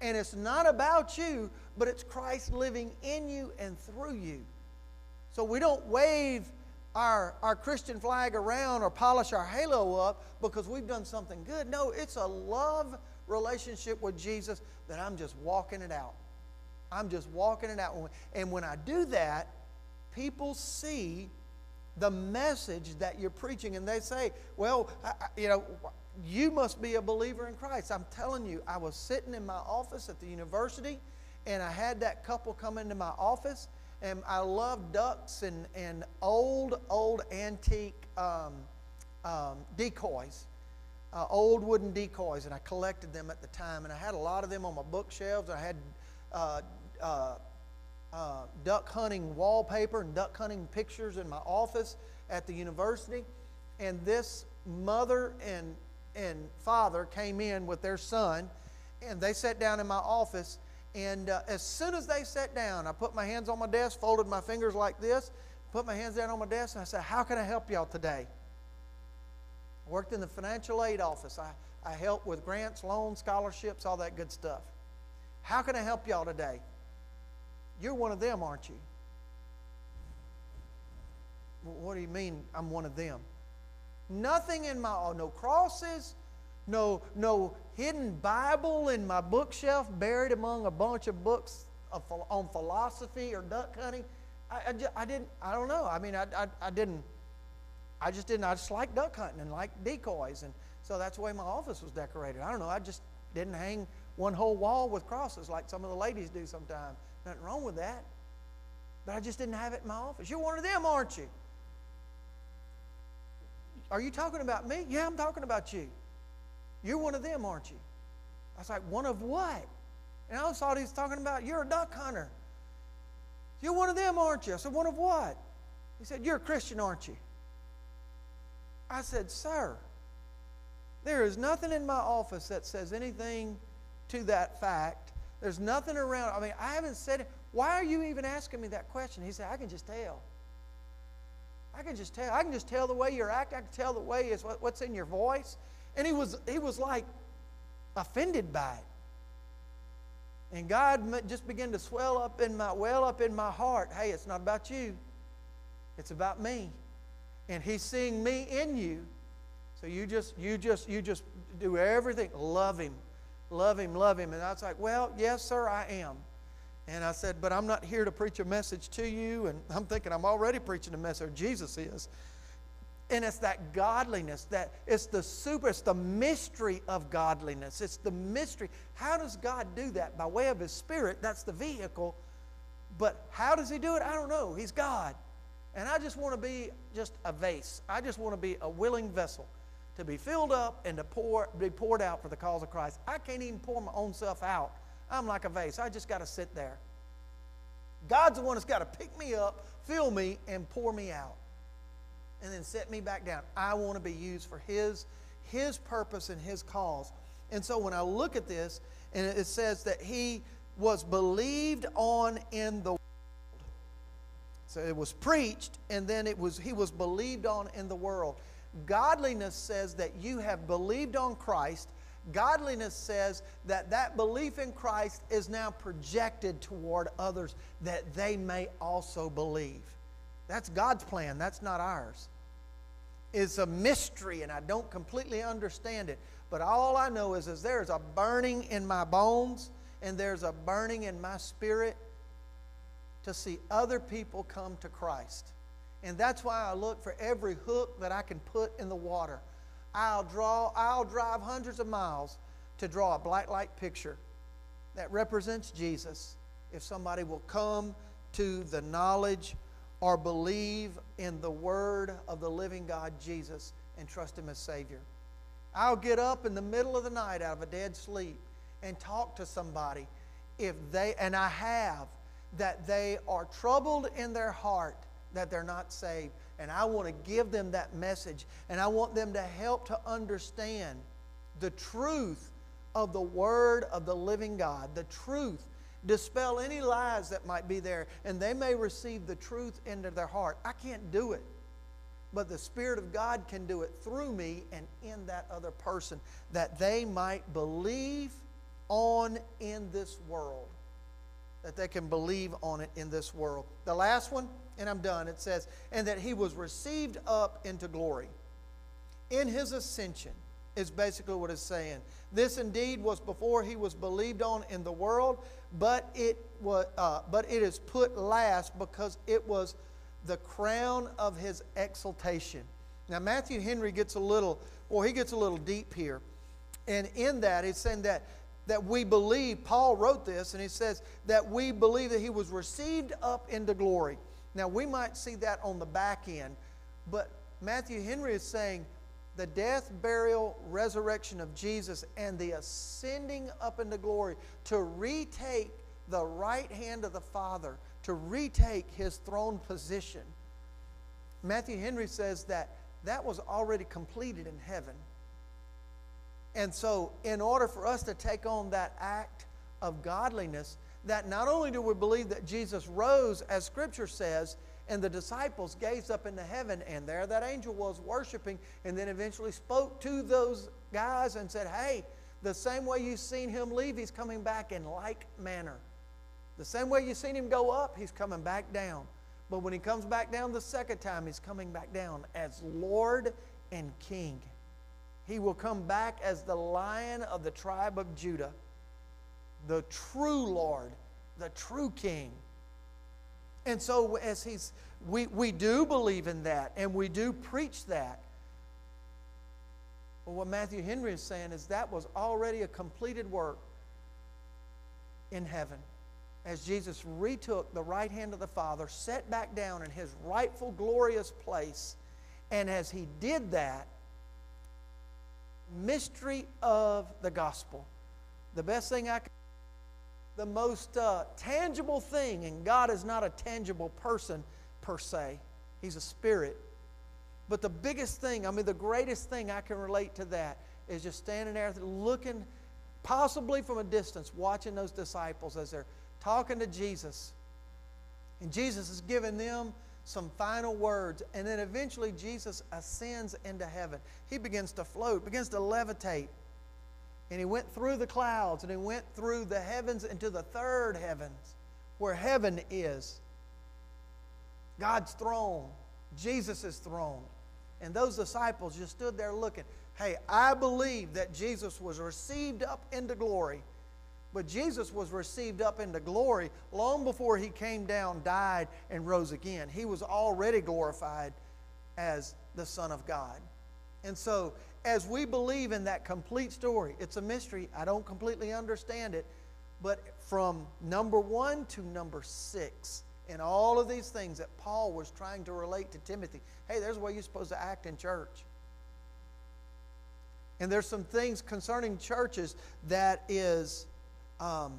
and it's not about you, but it's Christ living in you and through you. So we don't wave our, our Christian flag around or polish our halo up because we've done something good. No, it's a love relationship with Jesus that I'm just walking it out. I'm just walking it out. And when I do that, people see the message that you're preaching and they say, well, I, you know, you must be a believer in Christ. I'm telling you, I was sitting in my office at the university and I had that couple come into my office and I love ducks and, and old, old antique um, um, decoys, uh, old wooden decoys, and I collected them at the time. And I had a lot of them on my bookshelves. I had uh, uh, uh, duck hunting wallpaper and duck hunting pictures in my office at the university. And this mother and, and father came in with their son, and they sat down in my office. And uh, as soon as they sat down, I put my hands on my desk, folded my fingers like this, put my hands down on my desk, and I said, How can I help y'all today? I worked in the financial aid office. I, I helped with grants, loans, scholarships, all that good stuff. How can I help y'all today? You're one of them, aren't you? What do you mean I'm one of them? Nothing in my, oh, no crosses, no, no hidden Bible in my bookshelf buried among a bunch of books on philosophy or duck hunting. I, I, just, I, didn't, I don't know. I mean, I, I, I didn't, I just didn't, I just like duck hunting and like decoys. And so that's the way my office was decorated. I don't know. I just didn't hang one whole wall with crosses like some of the ladies do sometimes. Nothing wrong with that. But I just didn't have it in my office. You're one of them, aren't you? Are you talking about me? Yeah, I'm talking about you. You're one of them, aren't you? I was like, one of what? And I thought he was talking about you're a duck hunter. You're one of them, aren't you? I said, one of what? He said, You're a Christian, aren't you? I said, Sir, there is nothing in my office that says anything to that fact. There's nothing around. I mean, I haven't said it. Why are you even asking me that question? He said, I can just tell. I can just tell. I can just tell the way you're acting. I can tell the way it's what's in your voice. And he was, he was like offended by it. And God just began to swell up in my, well up in my heart. Hey, it's not about you. It's about me. And He's seeing me in you. So you just, you just, you just do everything. Love Him. Love Him, love Him. And I was like, well, yes, sir, I am. And I said, but I'm not here to preach a message to you. And I'm thinking I'm already preaching a message. Jesus is. And it's that godliness, that it's the super, it's the mystery of godliness. It's the mystery. How does God do that? By way of His Spirit, that's the vehicle. But how does He do it? I don't know. He's God. And I just want to be just a vase. I just want to be a willing vessel to be filled up and to pour, be poured out for the cause of Christ. I can't even pour my own self out. I'm like a vase. I just got to sit there. God's the one that's got to pick me up, fill me, and pour me out. And then set me back down. I want to be used for His, His purpose and His cause. And so when I look at this, and it says that He was believed on in the world. So it was preached, and then it was He was believed on in the world. Godliness says that you have believed on Christ. Godliness says that that belief in Christ is now projected toward others that they may also believe. That's God's plan, that's not ours. It's a mystery, and I don't completely understand it. But all I know is, is there's a burning in my bones and there's a burning in my spirit to see other people come to Christ. And that's why I look for every hook that I can put in the water. I'll draw, I'll drive hundreds of miles to draw a black light picture that represents Jesus if somebody will come to the knowledge or believe in the word of the living God Jesus and trust him as Savior. I'll get up in the middle of the night out of a dead sleep and talk to somebody if they, and I have, that they are troubled in their heart that they're not saved. And I want to give them that message. And I want them to help to understand the truth of the Word of the living God, the truth. Dispel any lies that might be there, and they may receive the truth into their heart. I can't do it, but the Spirit of God can do it through me and in that other person, that they might believe on in this world. That they can believe on it in this world. The last one, and I'm done, it says, and that he was received up into glory. In his ascension, is basically what it's saying. This indeed was before he was believed on in the world, but it was, uh, but it is put last because it was the crown of his exaltation. Now Matthew Henry gets a little, well, he gets a little deep here, and in that he's saying that that we believe. Paul wrote this, and he says that we believe that he was received up into glory. Now we might see that on the back end, but Matthew Henry is saying the death, burial, resurrection of Jesus, and the ascending up into glory to retake the right hand of the Father, to retake his throne position. Matthew Henry says that that was already completed in heaven. And so, in order for us to take on that act of godliness, that not only do we believe that Jesus rose, as Scripture says, and the disciples gazed up into heaven, and there that angel was worshiping, and then eventually spoke to those guys and said, Hey, the same way you've seen him leave, he's coming back in like manner. The same way you've seen him go up, he's coming back down. But when he comes back down the second time, he's coming back down as Lord and King. He will come back as the lion of the tribe of Judah, the true Lord, the true King. And so, as he's, we, we do believe in that and we do preach that. But what Matthew Henry is saying is that was already a completed work in heaven. As Jesus retook the right hand of the Father, set back down in his rightful, glorious place. And as he did that, mystery of the gospel. The best thing I can the most uh, tangible thing, and God is not a tangible person per se, He's a spirit. But the biggest thing, I mean, the greatest thing I can relate to that is just standing there looking, possibly from a distance, watching those disciples as they're talking to Jesus. And Jesus is giving them some final words. And then eventually Jesus ascends into heaven. He begins to float, begins to levitate. And he went through the clouds and he went through the heavens into the third heavens where heaven is. God's throne, Jesus' throne. And those disciples just stood there looking. Hey, I believe that Jesus was received up into glory. But Jesus was received up into glory long before he came down, died, and rose again. He was already glorified as the Son of God. And so as we believe in that complete story, it's a mystery. I don't completely understand it. But from number one to number six, and all of these things that Paul was trying to relate to Timothy, hey, there's the way you're supposed to act in church. And there's some things concerning churches that is, um,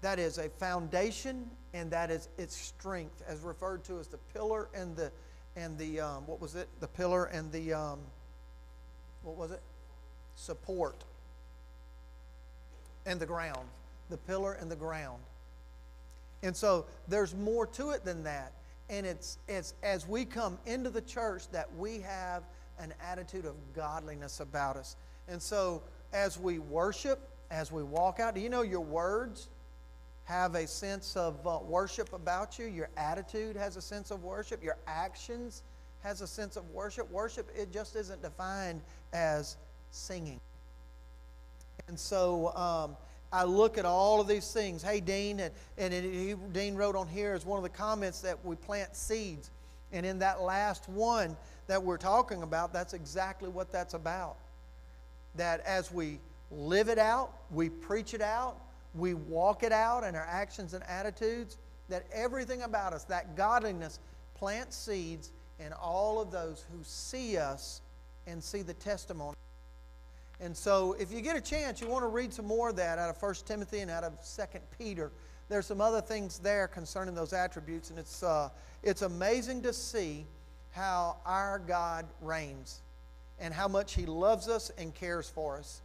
that is a foundation and that is its strength, as referred to as the pillar and the, and the um, what was it? The pillar and the. Um, what was it? Support. And the ground. The pillar and the ground. And so there's more to it than that. And it's, it's as we come into the church that we have an attitude of godliness about us. And so as we worship, as we walk out, do you know your words have a sense of uh, worship about you? Your attitude has a sense of worship. Your actions has a sense of worship. Worship, it just isn't defined as singing. And so um, I look at all of these things. Hey, Dean, and, and it, he, Dean wrote on here as one of the comments that we plant seeds. And in that last one that we're talking about, that's exactly what that's about. That as we live it out, we preach it out, we walk it out in our actions and attitudes, that everything about us, that godliness, plants seeds and all of those who see us and see the testimony. And so, if you get a chance, you want to read some more of that out of 1 Timothy and out of 2 Peter. there's some other things there concerning those attributes, and it's, uh, it's amazing to see how our God reigns and how much He loves us and cares for us.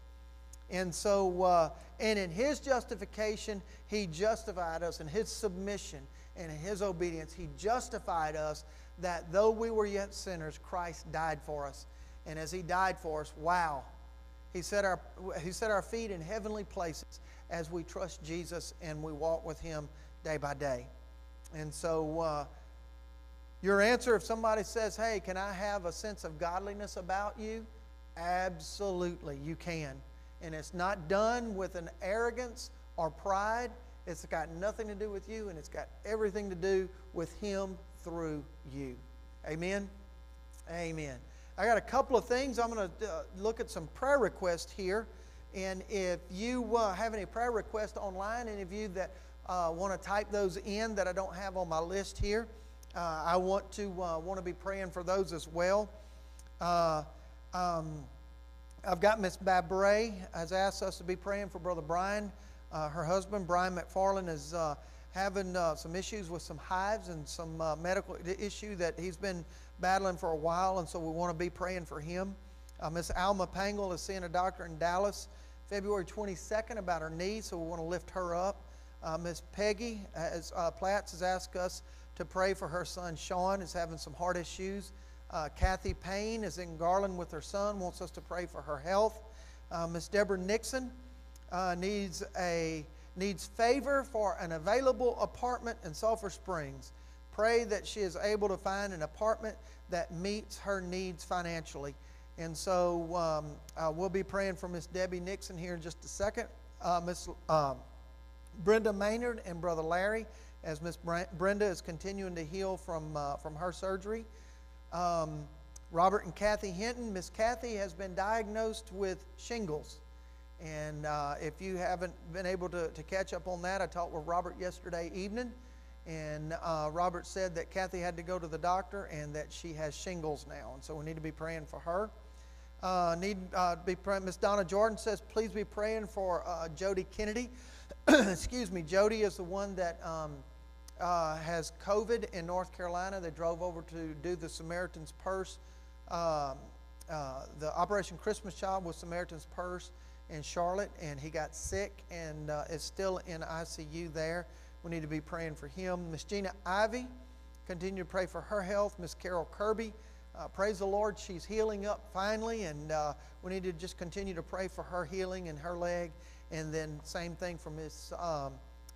And so, uh, and in His justification, He justified us. In His submission and in His obedience, He justified us that though we were yet sinners, Christ died for us. And as He died for us, wow, He set our, he set our feet in heavenly places as we trust Jesus and we walk with Him day by day. And so, uh, your answer, if somebody says, Hey, can I have a sense of godliness about you? Absolutely, you can. And it's not done with an arrogance or pride. It's got nothing to do with you, and it's got everything to do with Him through you. Amen? Amen. I got a couple of things. I'm going to uh, look at some prayer requests here. And if you uh, have any prayer requests online, any of you that uh, want to type those in that I don't have on my list here, uh, I want to uh, want to be praying for those as well. Uh, um, I've got Miss Babray has asked us to be praying for Brother Brian. Uh, her husband, Brian McFarland, is uh, having uh, some issues with some hives and some medical issue that he's been battling for a while, and so we want to be praying for him. Miss Alma Pangle is seeing a doctor in Dallas February 22nd about her knee, so we want to lift her up. Miss Peggy Platts has asked us to pray for her son Sean, is having some heart issues. Uh, Kathy Payne is in Garland with her son, wants us to pray for her health. Uh, Miss Deborah Nixon uh, needs a needs favor for an available apartment in Sulphur Springs. Pray that she is able to find an apartment that meets her needs financially. And so um, uh, we'll be praying for Miss Debbie Nixon here in just a second. Uh, Miss um, Brenda Maynard and Brother Larry as Miss Brenda is continuing to heal from, uh, from her surgery. Um, Robert and Kathy Hinton. Miss Kathy has been diagnosed with shingles. And uh, if you haven't been able to, to catch up on that, I talked with Robert yesterday evening. And uh, Robert said that Kathy had to go to the doctor and that she has shingles now. And so we need to be praying for her. Uh, need uh, be praying. Miss Donna Jordan says, please be praying for uh, Jody Kennedy. Excuse me. Jody is the one that um, uh, has COVID in North Carolina. They drove over to do the Samaritan's Purse, um, uh, the Operation Christmas Child with Samaritan's Purse in Charlotte, and he got sick and uh, is still in ICU there. We need to be praying for him. Miss Gina Ivy, continue to pray for her health. Miss Carol Kirby, uh, praise the Lord, she's healing up finally, and uh, we need to just continue to pray for her healing and her leg. And then same thing for Miss um,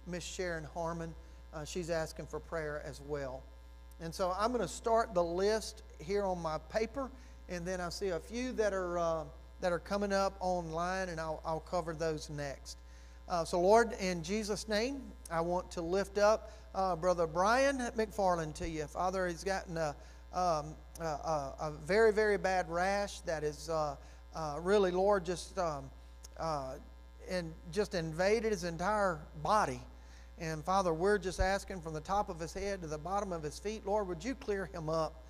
Miss Sharon Harmon uh, she's asking for prayer as well. And so I'm going to start the list here on my paper, and then I see a few that are, uh, that are coming up online, and I'll, I'll cover those next. Uh, so, Lord, in Jesus' name, I want to lift up uh, Brother Brian McFarland to you. Father, he's gotten a, um, a, a, very, very bad rash that is uh, uh, really, Lord, just, um, and just invaded his entire body. And Father, we're just asking from the top of his head to the bottom of his feet, Lord, would you clear him up?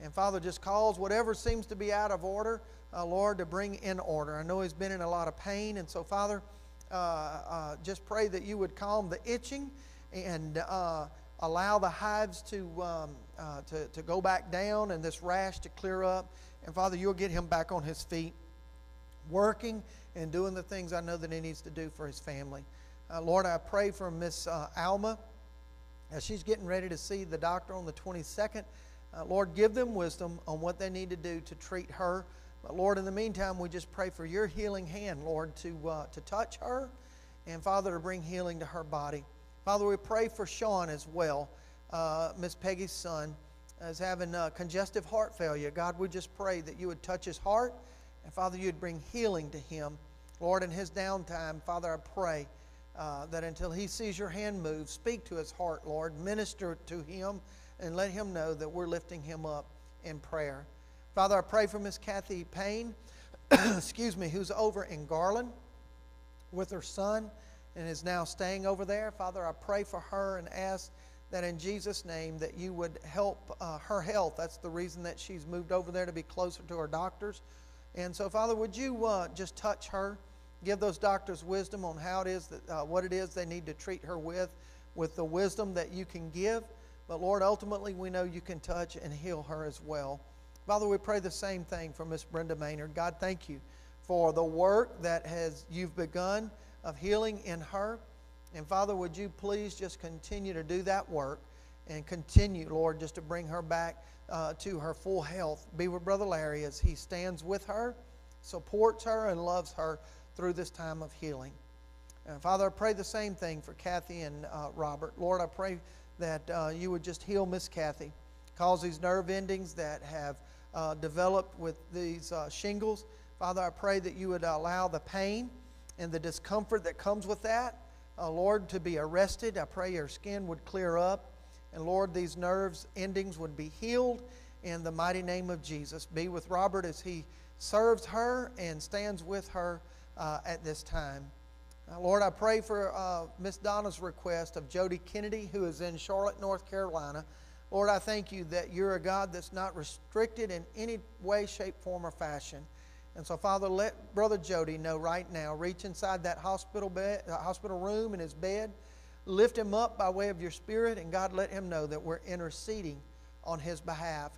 And Father, just cause whatever seems to be out of order, uh, Lord, to bring in order. I know he's been in a lot of pain. And so, Father, uh, uh, just pray that you would calm the itching and uh, allow the hives to, um, uh, to, to go back down and this rash to clear up. And Father, you'll get him back on his feet, working and doing the things I know that he needs to do for his family. Uh, Lord, I pray for Miss uh, Alma as she's getting ready to see the doctor on the 22nd. Uh, Lord, give them wisdom on what they need to do to treat her. But Lord, in the meantime, we just pray for your healing hand, Lord, to, uh, to touch her and, Father, to bring healing to her body. Father, we pray for Sean as well, uh, Miss Peggy's son, is having uh, congestive heart failure. God, we just pray that you would touch his heart, and Father, you'd bring healing to him. Lord, in his downtime, Father, I pray uh, that until he sees your hand move, speak to his heart, Lord. Minister to him and let him know that we're lifting him up in prayer. Father, I pray for Miss Kathy Payne, excuse me, who's over in Garland with her son and is now staying over there. Father, I pray for her and ask that in Jesus' name that you would help uh, her health. That's the reason that she's moved over there to be closer to her doctors. And so, Father, would you uh, just touch her? Give those doctors wisdom on how it is that, uh, what it is they need to treat her with. with the wisdom that you can give. But Lord, ultimately, we know you can touch and heal her as well. Father, we pray the same thing for Miss Brenda Maynard. God, thank you for the work that has you've begun of healing in her. And Father, would you please just continue to do that work and continue, Lord, just to bring her back uh, to her full health. Be with Brother Larry as he stands with her, supports her, and loves her through this time of healing. And Father, I pray the same thing for Kathy and uh, Robert. Lord, I pray that uh, you would just heal Miss Kathy, cause these nerve endings that have uh, developed with these uh, shingles. Father, I pray that you would allow the pain and the discomfort that comes with that, uh, Lord, to be arrested. I pray your skin would clear up. And Lord, these nerves endings would be healed in the mighty name of Jesus. Be with Robert as he serves her and stands with her uh, at this time. Uh, Lord, I pray for uh, Miss Donna's request of Jody Kennedy, who is in Charlotte, North Carolina. Lord, I thank you that you're a God that's not restricted in any way, shape, form, or fashion. And so, Father, let Brother Jody know right now. Reach inside that hospital bed, uh, hospital room in his bed. Lift him up by way of your Spirit, and God, let him know that we're interceding on his behalf.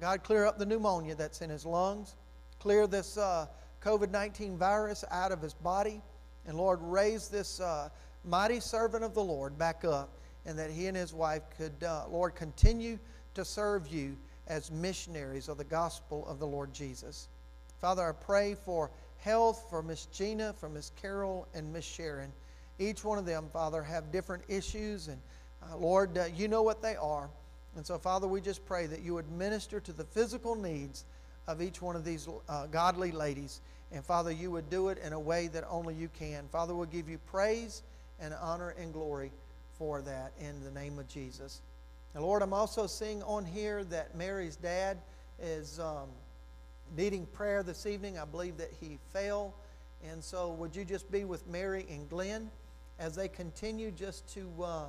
God, clear up the pneumonia that's in his lungs. Clear this uh, COVID 19 virus out of his body. And Lord, raise this uh, mighty servant of the Lord back up, and that he and his wife could, uh, Lord, continue to serve you as missionaries of the gospel of the Lord Jesus. Father, I pray for health for Miss Gina, for Miss Carol, and Miss Sharon. Each one of them, Father, have different issues, and uh, Lord, uh, you know what they are. And so, Father, we just pray that you would minister to the physical needs of each one of these uh, godly ladies. And Father, you would do it in a way that only you can. Father, we'll give you praise and honor and glory for that in the name of Jesus. And Lord, I'm also seeing on here that Mary's dad is um, needing prayer this evening. I believe that he fell. And so, would you just be with Mary and Glenn as they continue just to uh,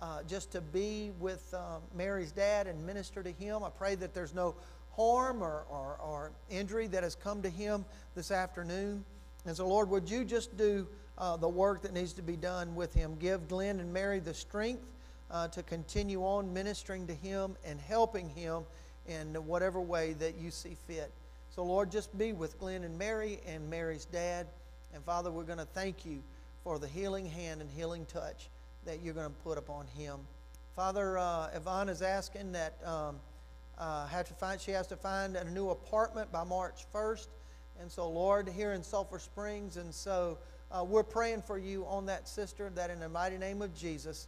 uh, just to be with uh, Mary's dad and minister to him? I pray that there's no harm or, or, or, injury that has come to him this afternoon. And so, Lord, would you just do uh, the work that needs to be done with him? Give Glenn and Mary the strength uh, to continue on ministering to him and helping him in whatever way that you see fit. So, Lord, just be with Glenn and Mary and Mary's dad. And Father, we're going to thank you for the healing hand and healing touch that you're going to put upon him. Father, uh, Yvonne is asking that. Um, uh, have to find, she has to find a new apartment by March 1st. And so, Lord, here in Sulphur Springs. And so, uh, we're praying for you on that sister, that in the mighty name of Jesus,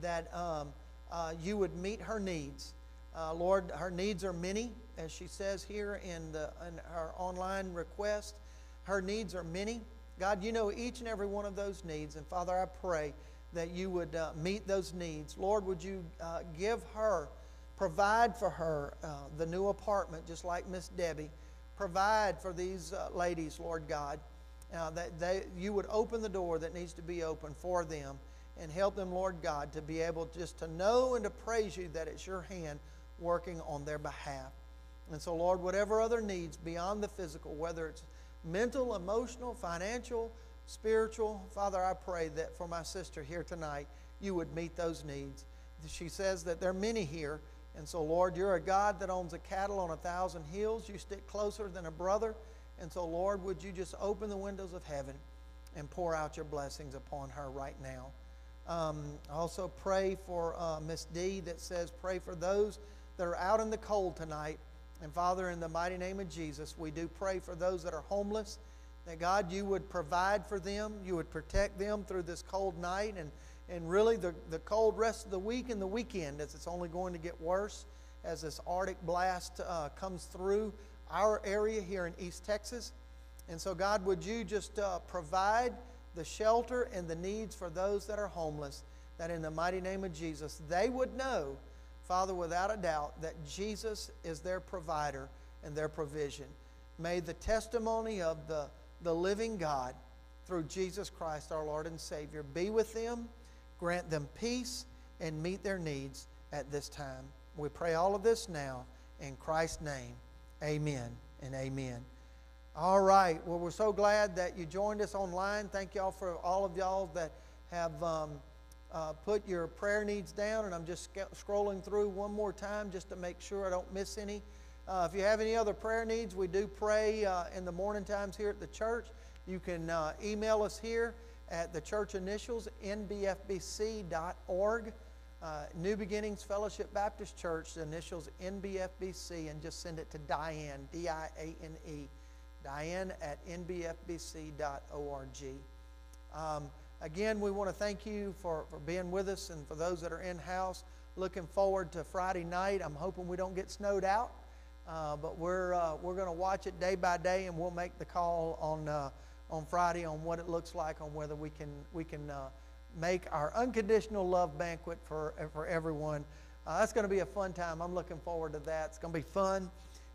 that um, uh, you would meet her needs. Uh, Lord, her needs are many, as she says here in, the, in her online request. Her needs are many. God, you know each and every one of those needs. And Father, I pray that you would uh, meet those needs. Lord, would you uh, give her Provide for her uh, the new apartment, just like Miss Debbie. Provide for these uh, ladies, Lord God, uh, that they, you would open the door that needs to be open for them and help them, Lord God, to be able just to know and to praise you that it's your hand working on their behalf. And so, Lord, whatever other needs beyond the physical, whether it's mental, emotional, financial, spiritual, Father, I pray that for my sister here tonight, you would meet those needs. She says that there are many here and so, Lord, you're a God that owns a cattle on a thousand hills. You stick closer than a brother. And so, Lord, would you just open the windows of heaven and pour out your blessings upon her right now? Um, also, pray for uh, Miss D that says, pray for those that are out in the cold tonight. And Father, in the mighty name of Jesus, we do pray for those that are homeless, that God, you would provide for them, you would protect them through this cold night. And and really the, the cold rest of the week and the weekend as it's only going to get worse as this Arctic blast uh, comes through our area here in East Texas. And so, God, would you just uh, provide the shelter and the needs for those that are homeless, that in the mighty name of Jesus, they would know, Father, without a doubt, that Jesus is their provider and their provision. May the testimony of the, the living God through Jesus Christ, our Lord and Savior, be with them grant them peace, and meet their needs at this time. We pray all of this now in Christ's name. Amen and amen. All right. Well, we're so glad that you joined us online. Thank y'all for all of y'all that have um, uh, put your prayer needs down, and I'm just sc- scrolling through one more time just to make sure I don't miss any. Uh, if you have any other prayer needs, we do pray uh, in the morning times here at the church. You can uh, email us here at the church initials, nbfbc.org. Uh, New Beginnings Fellowship Baptist Church, the initials NBFBC, and just send it to Diane, D I A N E, Diane at nbfbc.org. Um, again, we want to thank you for, for being with us and for those that are in house. Looking forward to Friday night. I'm hoping we don't get snowed out, uh, but we're, uh, we're going to watch it day by day and we'll make the call on, uh, on Friday on what it looks like, on whether we can, we can uh, make our unconditional love banquet for, for everyone. Uh, that's going to be a fun time. I'm looking forward to that. It's going to be fun.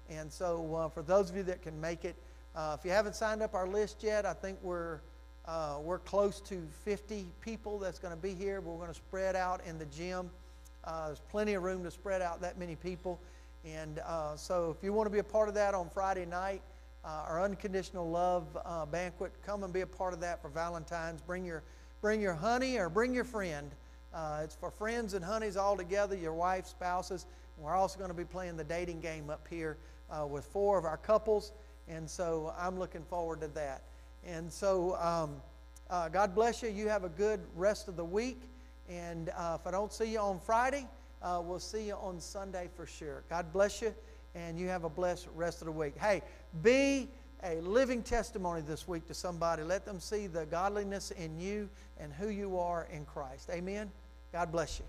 And so, uh, for those of you that can make it, uh, if you haven't signed up our list yet, I think we're, uh, we're close to 50 people that's going to be here. We're going to spread out in the gym. Uh, there's plenty of room to spread out that many people. And uh, so, if you want to be a part of that on Friday night, uh, our unconditional love uh, banquet, come and be a part of that for Valentine's. Bring your bring your honey or bring your friend. Uh, it's for friends and honeys all together, your wife, spouses. We're also going to be playing the dating game up here uh, with four of our couples, and so I'm looking forward to that. And so, um, uh, God bless you. You have a good rest of the week. And uh, if I don't see you on Friday, we'll see you on Sunday for sure. God bless you, and you have a blessed rest of the week. Hey, be a living testimony this week to somebody. Let them see the godliness in you and who you are in Christ. Amen. God bless you.